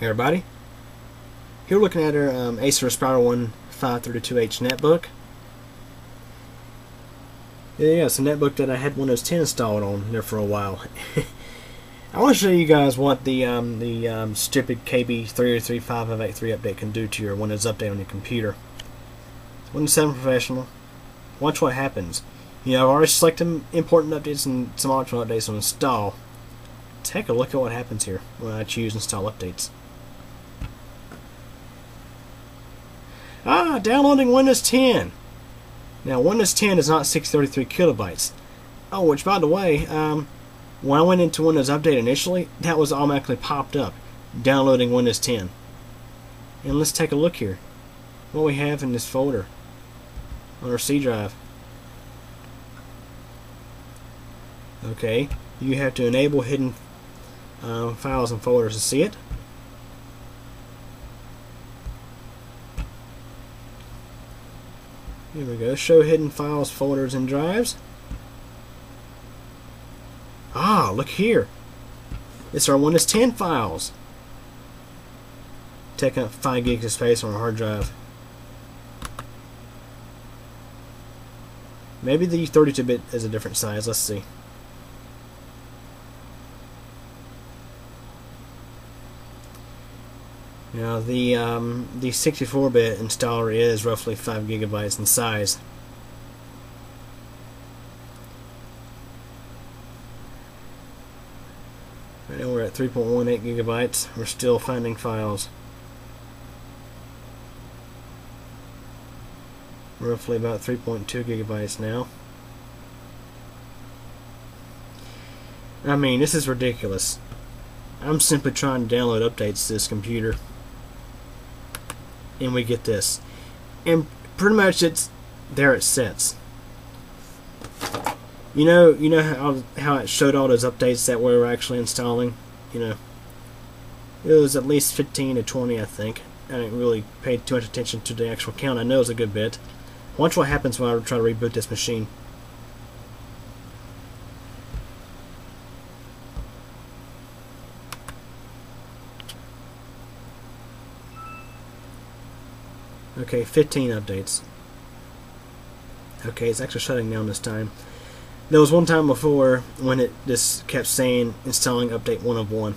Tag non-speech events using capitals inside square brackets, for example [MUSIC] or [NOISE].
everybody. Here we're looking at our um, Acer Aspire 1 532H netbook. Yeah, it's a netbook that I had Windows 10 installed on there for a while. [LAUGHS] I want to show you guys what the um, the um, stupid KB3035583 update can do to your Windows Update on your computer. Windows 7 Professional. Watch what happens. You know, I've already selected important updates and some optional updates to install. Take a look at what happens here when I choose install updates. Downloading Windows 10. Now, Windows 10 is not 633 kilobytes. Oh, which by the way, um, when I went into Windows Update initially, that was automatically popped up, downloading Windows 10. And let's take a look here. What we have in this folder on our C drive. Okay, you have to enable hidden uh, files and folders to see it. Here we go. Show hidden files, folders, and drives. Ah, look here. It's our Windows 10 files. Taking up 5 gigs of space on our hard drive. Maybe the 32-bit is a different size. Let's see. Now the um, the 64-bit installer is roughly 5 gigabytes in size. Right now we're at 3.18 gigabytes. We're still finding files. Roughly about 3.2 gigabytes now. I mean, this is ridiculous. I'm simply trying to download updates to this computer and we get this. And pretty much it's there it sits. You know, you know how how it showed all those updates that we were actually installing. You know, it was at least 15 to 20, I think. I didn't really pay too much attention to the actual count. I know it's a good bit. Watch what happens when I try to reboot this machine. Okay, 15 updates. Okay, it's actually shutting down this time. There was one time before when it just kept saying installing update 1 of 1.